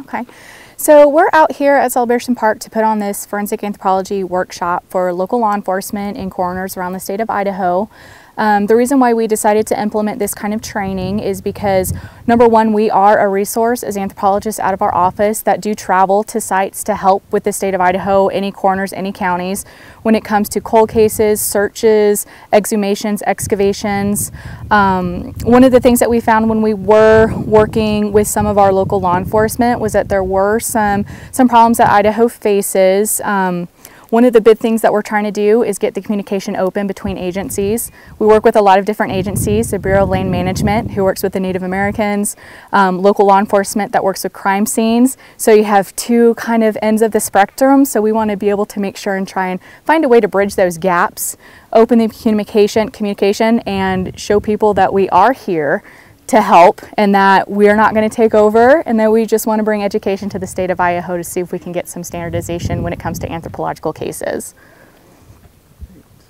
Okay. So we're out here at Celebration Park to put on this forensic anthropology workshop for local law enforcement and coroners around the state of Idaho. Um, the reason why we decided to implement this kind of training is because number one, we are a resource as anthropologists out of our office that do travel to sites to help with the state of Idaho, any coroners, any counties, when it comes to cold cases, searches, exhumations, excavations. Um, one of the things that we found when we were working with some of our local law enforcement was that there were some, some problems that Idaho faces. Um, one of the big things that we're trying to do is get the communication open between agencies. We work with a lot of different agencies, the Bureau of Land Management, who works with the Native Americans, um, local law enforcement that works with crime scenes. So you have two kind of ends of the spectrum. So we want to be able to make sure and try and find a way to bridge those gaps, open the communication, communication and show people that we are here to help and that we're not going to take over and that we just want to bring education to the state of Idaho to see if we can get some standardization when it comes to anthropological cases.